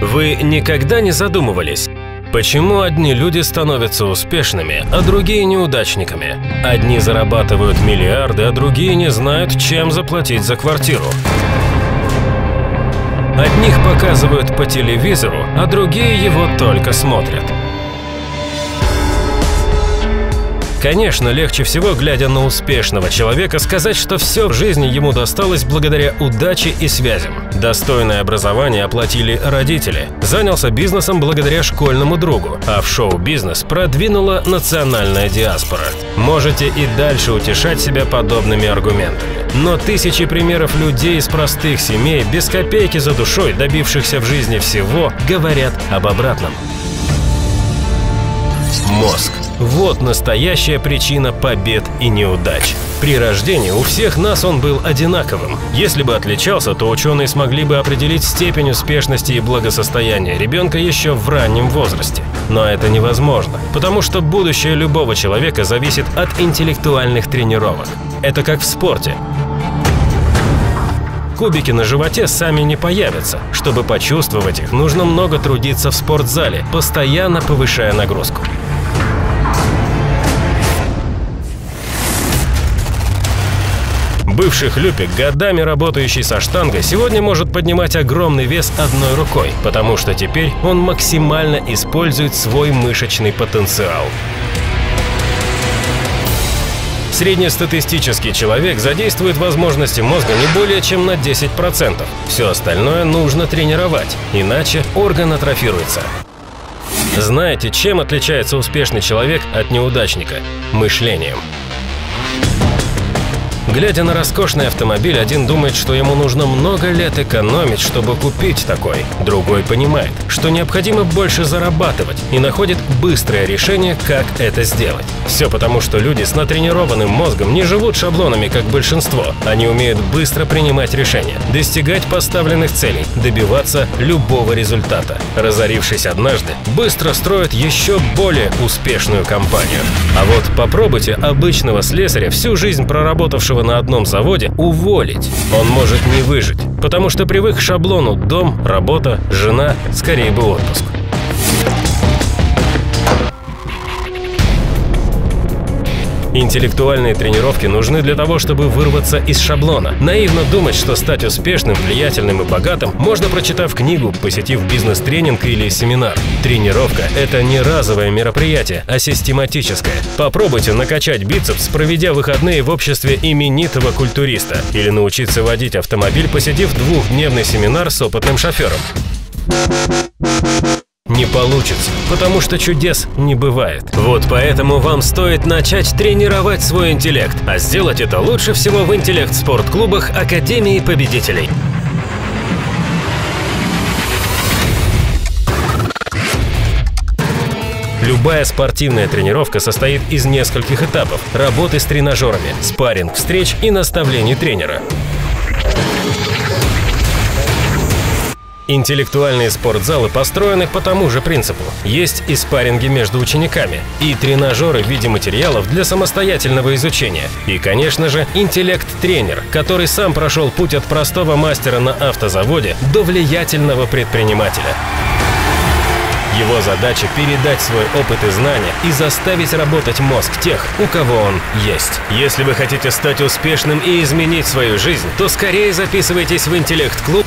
Вы никогда не задумывались, почему одни люди становятся успешными, а другие неудачниками? Одни зарабатывают миллиарды, а другие не знают, чем заплатить за квартиру. Одних показывают по телевизору, а другие его только смотрят. Конечно, легче всего, глядя на успешного человека, сказать, что все в жизни ему досталось благодаря удаче и связям. Достойное образование оплатили родители, занялся бизнесом благодаря школьному другу, а в шоу-бизнес продвинула национальная диаспора. Можете и дальше утешать себя подобными аргументами. Но тысячи примеров людей из простых семей, без копейки за душой, добившихся в жизни всего, говорят об обратном. Мозг. Вот настоящая причина побед и неудач. При рождении у всех нас он был одинаковым. Если бы отличался, то ученые смогли бы определить степень успешности и благосостояния ребенка еще в раннем возрасте. Но это невозможно, потому что будущее любого человека зависит от интеллектуальных тренировок. Это как в спорте. Кубики на животе сами не появятся. Чтобы почувствовать их, нужно много трудиться в спортзале, постоянно повышая нагрузку. Бывший хлюпик, годами работающий со штангой, сегодня может поднимать огромный вес одной рукой, потому что теперь он максимально использует свой мышечный потенциал. Среднестатистический человек задействует возможности мозга не более чем на 10%. Все остальное нужно тренировать, иначе орган атрофируется. Знаете, чем отличается успешный человек от неудачника? Мышлением. Глядя на роскошный автомобиль, один думает, что ему нужно много лет экономить, чтобы купить такой. Другой понимает, что необходимо больше зарабатывать и находит быстрое решение, как это сделать. Все потому, что люди с натренированным мозгом не живут шаблонами, как большинство. Они умеют быстро принимать решения, достигать поставленных целей, добиваться любого результата. Разорившись однажды, быстро строят еще более успешную компанию. А вот попробуйте обычного слесаря, всю жизнь проработавшего на одном заводе уволить. Он может не выжить, потому что привык к шаблону «дом», «работа», «жена», скорее бы отпуск. Интеллектуальные тренировки нужны для того, чтобы вырваться из шаблона. Наивно думать, что стать успешным, влиятельным и богатым можно, прочитав книгу, посетив бизнес-тренинг или семинар. Тренировка – это не разовое мероприятие, а систематическое. Попробуйте накачать бицепс, проведя выходные в обществе именитого культуриста. Или научиться водить автомобиль, посетив двухдневный семинар с опытным шофером. Не получится, потому что чудес не бывает. Вот поэтому вам стоит начать тренировать свой интеллект, а сделать это лучше всего в интеллект-спорт-клубах Академии Победителей. Любая спортивная тренировка состоит из нескольких этапов – работы с тренажерами, спарринг встреч и наставлений тренера. Интеллектуальные спортзалы построены по тому же принципу. Есть и спарринги между учениками, и тренажеры в виде материалов для самостоятельного изучения. И, конечно же, интеллект-тренер, который сам прошел путь от простого мастера на автозаводе до влиятельного предпринимателя. Его задача – передать свой опыт и знания и заставить работать мозг тех, у кого он есть. Если вы хотите стать успешным и изменить свою жизнь, то скорее записывайтесь в интеллект-клуб